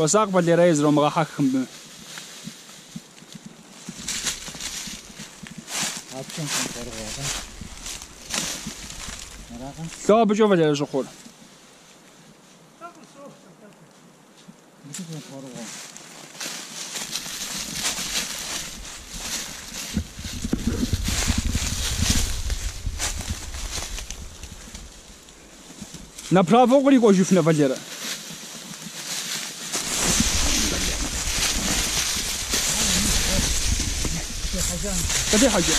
وساقبل لي رايز روم غاحك خم كاب بشوف اللي رايز خور نبرافو قولي كوجوفنا فاليره Та де гадя?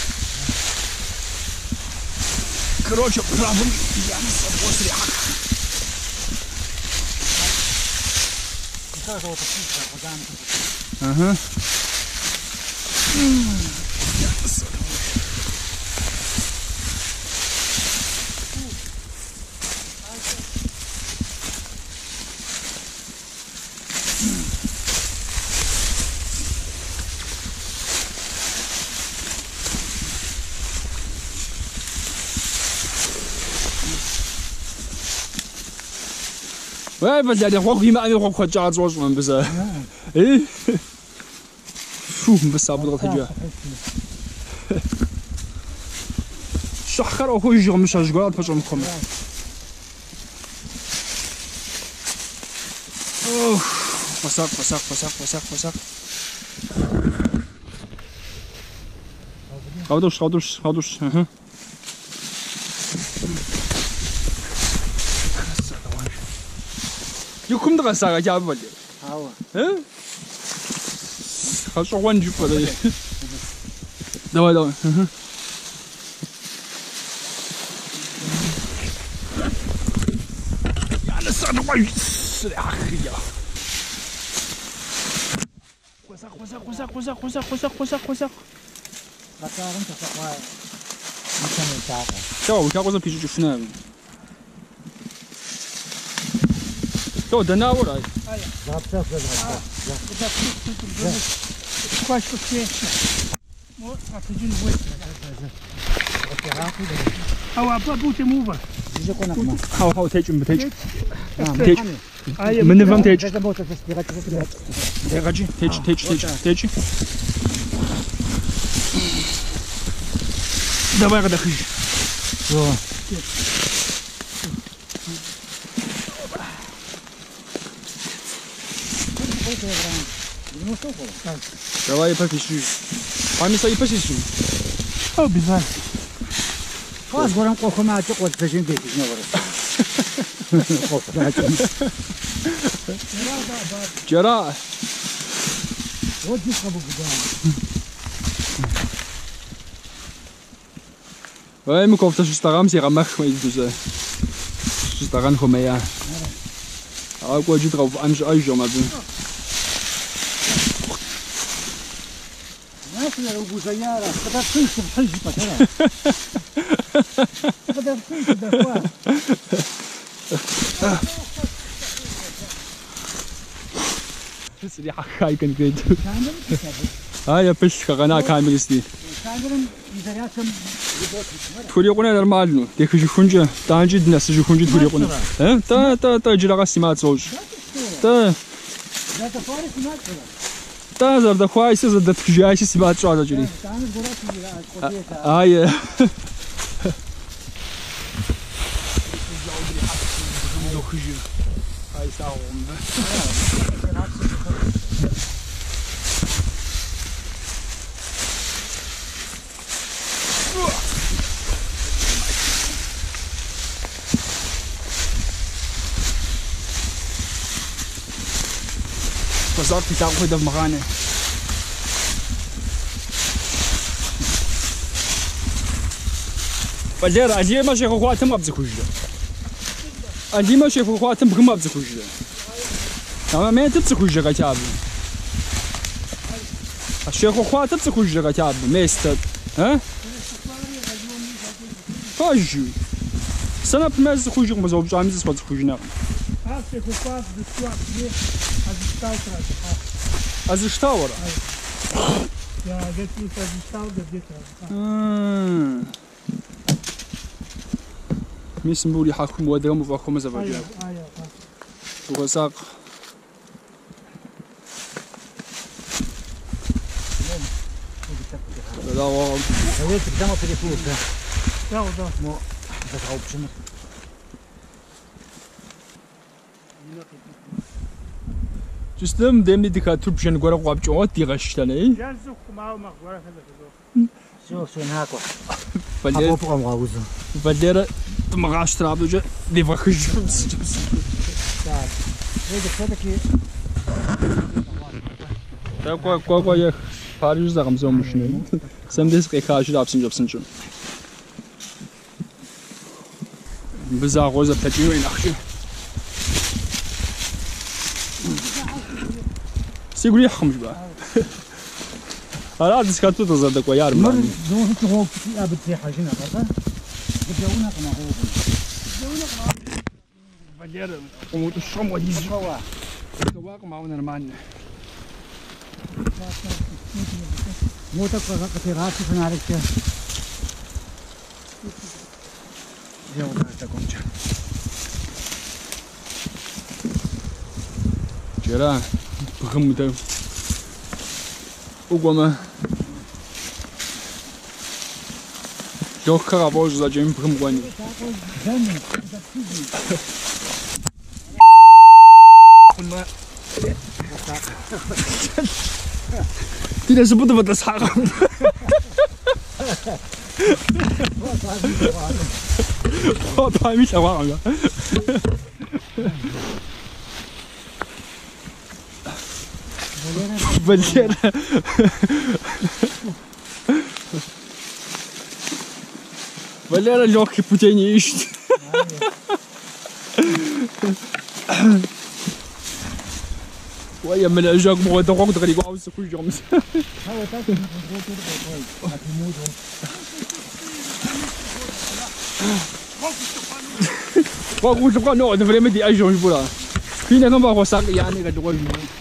Коротше, правий ямся позряк. Какая же вот эта поганка. Ага. Ouais, bah, il y a des qui m'ont rocs qui ont joué, mais ça. Eh? Fou, mais ça بدرة تجوا. شخر أخوي يجي مش بس أم كم. أوه، مساق مساق مساق مساق مساق. Хавдуш, хавдуш, хавдуш. Ага. Юкумда гасага жабал. Hava. Э? Хорошо, вон джипа, да. Давай, давай. Ага. Я на самом деле, ах, я. Хвосак, хвосак, хвосак, хвосак, хвосак, хвосак, хвосак, хвосак. Bakalım da sakla. Mükemmel çağırdı. Все, у тебя глаза пишут, что надо. Все, да на ура. Yapacağız böyle. Quase que você. Rapidinho, vou. Ah, a puta muva. Yüce konak mı? 하우 하우 대준 뭐 대준. Tamam. Teç. Aí, Mını vam teç. Gazete motor sesi gazete sesi. 대가지 대치 대치 대치 대치. давай когда хыж. Yo. давай попишу. Памяса и посишу. Обязательно. Az goran kokuma açık ot peşin değil ne var? Kokuma açık. Жара. O diska bu bu da. Ouais, mais quand je staram, c'est ramach, moi, il douze. Je staran comme ya. Ah, quoi, du drauf, an, ay, j'en m'abonne. Nasıl ya bu zayara? Kadar kıyısı hıcı patara. Kadar kıyısı da var. C'est les hakai, quand il Kendim kitabı. Ah, я пеш кагана камеристи. Kendim izariyatım. Турикуна нормально. Тех же хунжа, танжи днес же хунжи турикуна. Э? Та та та жирага симат зож. Та Zaten Paris mi yaptı? та зарда хвайси за да тхжайси симат чада жири. Tanrı gorat mı ya? Kotiye Ай. Ай саум. Versorgt mich auch wieder Marane. Валера, а где машина хватим абзахужда? А где وزارتي تعرفوا ده مغاني. بلير أجي ما شيخ خواتم ما بزكوش أجي ما شيخ خواتم بكم ما بزكوش تمام ما جدا كتاب الشيخ خواتم بزكوش كتاب ما يستد ها؟ فاجو سنة بمز خوجي مزوبش عم زس بزكوش نعم هاتي تاوتراش از اشتاورا يا جت لي از اشتاورا جت ميسن بولي حاكم ودرم وفاكم زبا جاب أيوه أيوه وغساق لا لا لا لا لا لا كذا Все, все, нахуй. Valer А попром раузу. Valer magash trabdo je di vakhish. Так. Это все-таки Da kwa kwa kwa ye Paris da gamzom mushne. Sam des qekash da apsin jobsin chun. Biza g'o'za pachino inaxshi. Siguri xamj ba. Ara diskatu da zada kwa yar مر man. دون تروح ابد في حاجنا بقى. بديونا كما هو. Valer umut shom wa diz. هو. Wa ma una man. مو تبقى في راسي في نارك. يا ولد تكون remodel ogóle do karawożu zadziemy prymgłanie. Ty też budowa ta sara. Boah, da habe ich erwartet. l'équipe valencienne. Валера легкий не. Ouais, il y a dans les gars, c'est cool. Bon, je non, on devrait mettre des agents, je là. On y a un gars.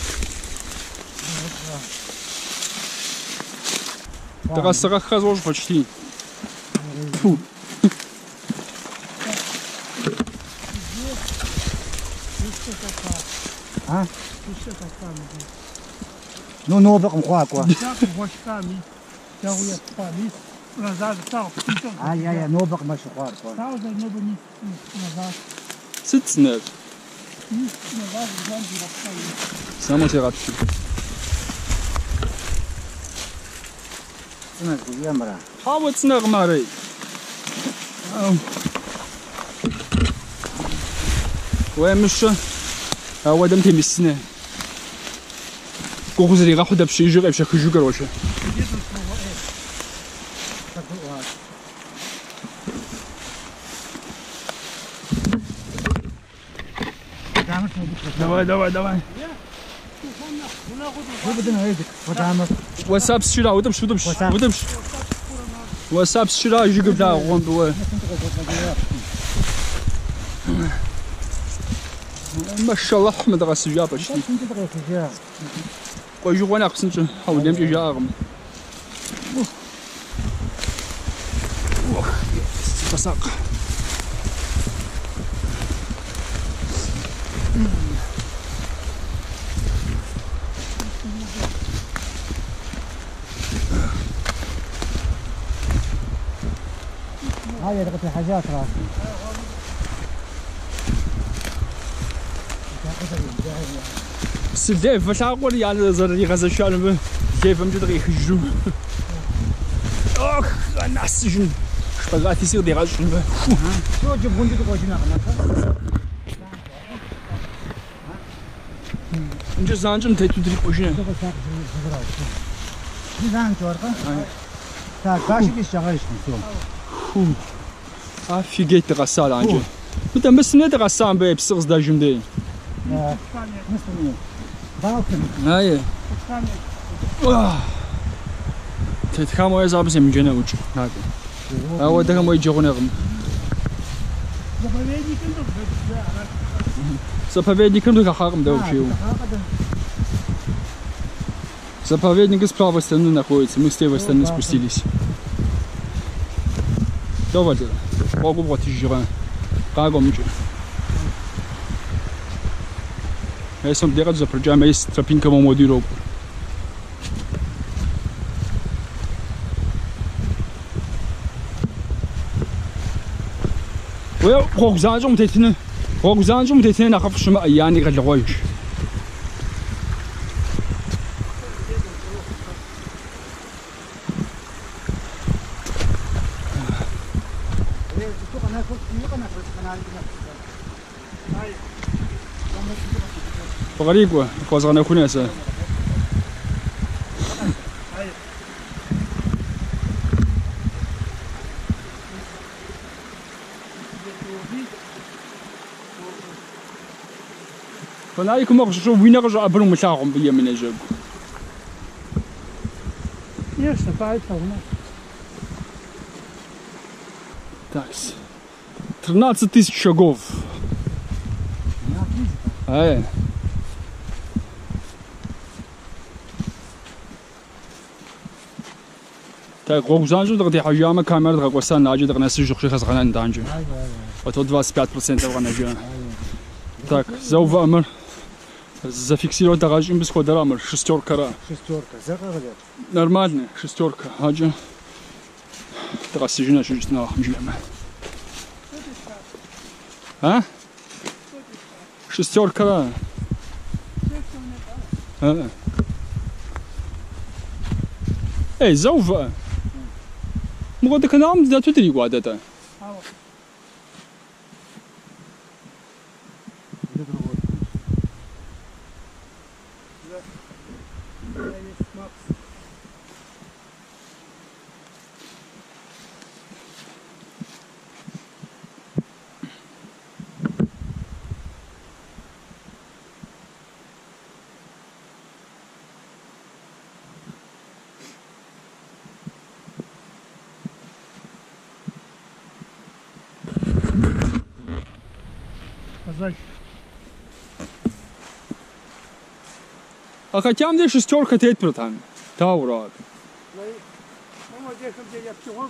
Тарасарах хазож почти. Фу. А? Ну, ну, баком куакуа. А, я, я, ну, баком еще куакуа. Sitzen nicht. Самотерапия. зомби расставили. Само терапия. Знаешь, ямра. Хавцнер мари. ومش هو دم تمسنا كوزري غا خدا بشي جوغ بشي خجوغ روشه Где тут слово «э»? Дамаш не будет. давай давай давай واتساب هيدك ودمش ودمش ودمش وساب الشراء يجي قبلها غوند و ما شاء الله احمد غاس باش كوي جو وأنا خصني نحاول نمشي جارم وساق هاي لقيت الحاجات راسي سديف فاش اقول يعني زري غزا شالم كيف مجد غي يخجو اخ انا السجن شبغات يصير دي غاش شو جيب بندق تقول هنا انت زانجم تيتو دري بوشين نظام تورقه تا كاشي كيش شغال Фу. Офигеть, трасса раньше. Ну там мы с ней трасса, бе, псих с дажем дей. Ай. Тетха моя запись им джене учу. А вот это мой джонером. Заповедником только харм да учил. Заповедник из правой стороны находится, мы с левой стороны спустились. On va dire beaucoup de tigrouins, Je grand-chose. Mais ils sont déjà tous à plusieurs, mais ils tapinent comme au mois. Oui, aux gens, tu me disais que, aux gens. فغريق وقوزغنا كنا سا فنايكم مغش شو وين رجع أبرم مشاعهم بيا من الجب Конечно, поэтому. такс 13 тысяч шагов Ай. Так, гогзанжу дагы хажама камера дагы госан наджи дагы наси жухши хазганан данжу. Это 25% ганажу. Так, заува амр зафиксировать дагажим без хода амр шестерка ра. Шестерка. Закагадет. Нормально, шестерка. Хаджи. Дагы сижина шужна хамжлема. А? Шестерка ра. А. Эй, заува. Мога да канам да тут ри гвадата. Где Сказать. А хотя мне шестерка тет протан. Таура. Мама, где где я всего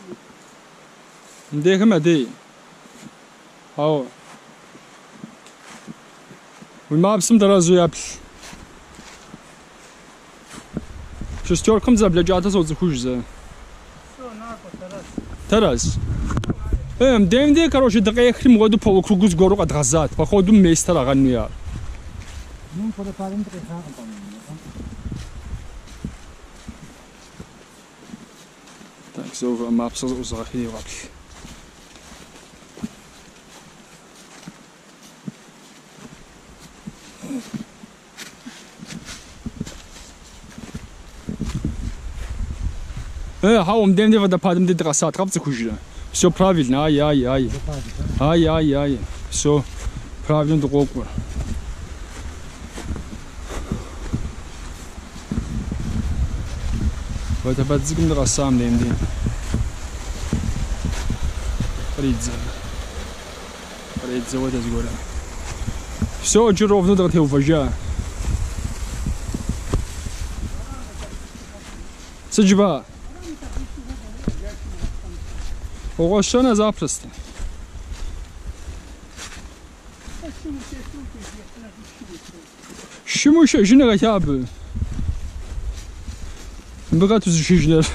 Дехме ди. Ау. Вы мапсым таразу япл. Шестеркам за блядjata соцу хужза. Все, на, раз. Тараз. Эм, демде, короче, дaqeqri моду полукругуз гору qadғазат. Походу местер ағанну яр. Ну, по парень ты хагам по-моему. Так, so мапса узахи япл. Э, хаум демде водопадом де драсат, рабцы хужда. Все правильно, ай-яй-яй. Ай-яй-яй. Все правильно другок var. Vai tāpēc cik man darās sāmdien dienu? Rīdzēvi. Рейдзаводец горя. Все очень ровно так его вожа. Саджба. Oğaşdan əzaprısdır. Şimuş eşine gək abi. Bıqa tüzü şişlər.